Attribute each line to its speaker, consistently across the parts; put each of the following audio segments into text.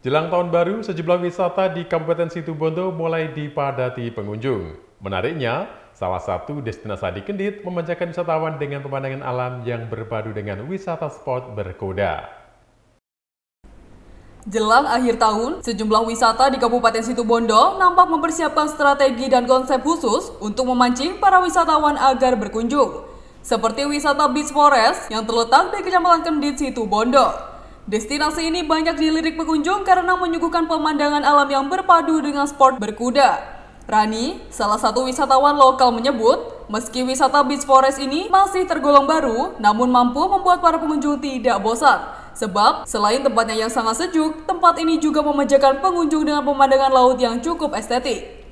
Speaker 1: Jelang tahun baru, sejumlah wisata di Kabupaten Situbondo mulai dipadati pengunjung. Menariknya, salah satu destinasi di Kendit memanjakan wisatawan dengan pemandangan alam yang berpadu dengan wisata sport berkuda.
Speaker 2: Jelang akhir tahun, sejumlah wisata di Kabupaten Situbondo nampak mempersiapkan strategi dan konsep khusus untuk memancing para wisatawan agar berkunjung. Seperti wisata Beach Forest yang terletak di Kecamatan Kendit, Situbondo. Destinasi ini banyak dilirik pengunjung karena menyuguhkan pemandangan alam yang berpadu dengan sport berkuda. Rani, salah satu wisatawan lokal menyebut, meski wisata Beach Forest ini masih tergolong baru, namun mampu membuat para pengunjung tidak bosan. Sebab, selain tempatnya yang sangat sejuk, tempat ini juga memanjakan pengunjung dengan pemandangan laut yang cukup estetik.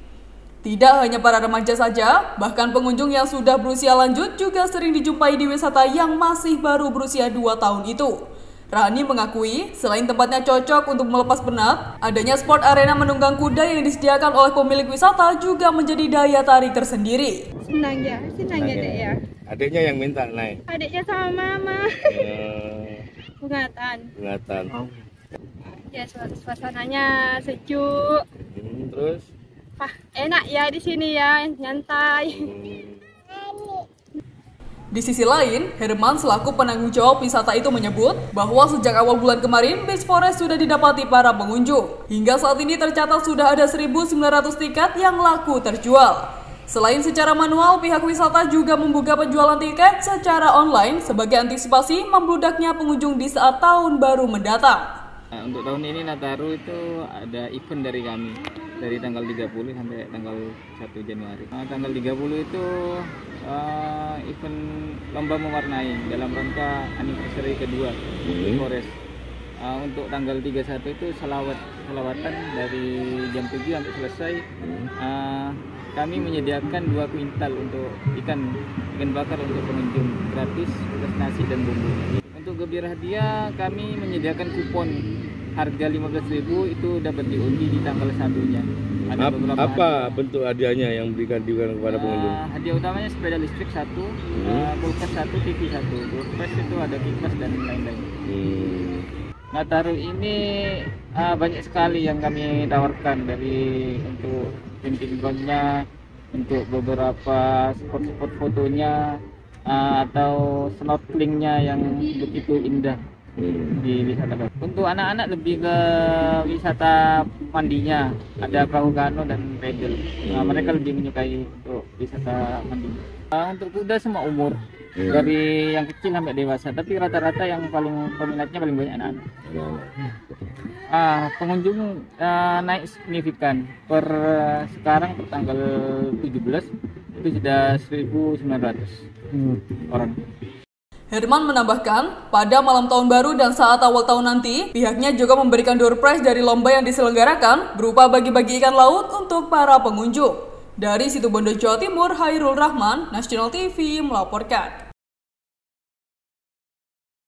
Speaker 2: Tidak hanya para remaja saja, bahkan pengunjung yang sudah berusia lanjut juga sering dijumpai di wisata yang masih baru berusia 2 tahun itu. Rani mengakui, selain tempatnya cocok untuk melepas penat, adanya sport arena menunggang kuda yang disediakan oleh pemilik wisata juga menjadi daya tarik tersendiri.
Speaker 3: Senang ya, senang ya dek ya.
Speaker 4: Adiknya yang minta naik.
Speaker 3: Adiknya sama mama.
Speaker 4: Eh,
Speaker 3: Pengatan.
Speaker 4: Ingatan.
Speaker 3: Ya suasananya sejuk.
Speaker 4: Hmm, terus?
Speaker 3: Wah enak ya di sini ya, nyantai.
Speaker 4: Hmm,
Speaker 2: Di sisi lain, Herman selaku penanggung jawab wisata itu menyebut bahwa sejak awal bulan kemarin Beach Forest sudah didapati para pengunjung. Hingga saat ini tercatat sudah ada 1.900 tiket yang laku terjual. Selain secara manual, pihak wisata juga membuka penjualan tiket secara online sebagai antisipasi membludaknya pengunjung di saat tahun baru mendatang.
Speaker 5: Nah, untuk tahun ini Nataru itu ada event dari kami dari tanggal 30 sampai tanggal 1 Januari. Nah, tanggal 30 itu uh, event lomba mewarnai dalam rangka anniversary kedua di Forest. Uh, untuk tanggal 31 itu salawat salawatan dari jam 7 sampai selesai. Uh, kami menyediakan dua kuintal untuk ikan ikan bakar untuk pengunjung gratis plus nasi dan bumbu. Gembira hadiah kami menyediakan kupon harga 15.000 itu dapat diundi di tanggal satunya. Ada
Speaker 4: Ap-
Speaker 5: beberapa
Speaker 4: apa
Speaker 5: hadiah.
Speaker 4: bentuk hadiahnya yang diberikan diberikan kepada
Speaker 5: Eh,
Speaker 4: pengunjung?
Speaker 5: hadiah utamanya sepeda listrik satu, eh, kulkas satu, TV satu. Kulkas itu ada kipas dan lain-lain.
Speaker 4: Hmm.
Speaker 5: Nataru ini ah, banyak sekali yang kami tawarkan dari untuk groundnya, untuk beberapa spot-spot fotonya, ah, atau snorkelingnya yang begitu indah di wisata Batu. Untuk anak-anak lebih ke wisata mandinya, ada perahu kano dan pedal. Nah, mereka lebih menyukai untuk wisata mandi. Ah, untuk kuda semua umur, dari yang kecil sampai dewasa, tapi rata-rata yang paling peminatnya paling banyak anak-anak. Ah, pengunjung ah, naik signifikan per ah, sekarang per tanggal 17 itu sudah 1900 orang.
Speaker 2: Herman menambahkan, pada malam tahun baru dan saat awal tahun nanti, pihaknya juga memberikan door prize dari lomba yang diselenggarakan berupa bagi-bagi ikan laut untuk para pengunjung. Dari Situbondo, Jawa Timur, Hairul Rahman, National TV melaporkan.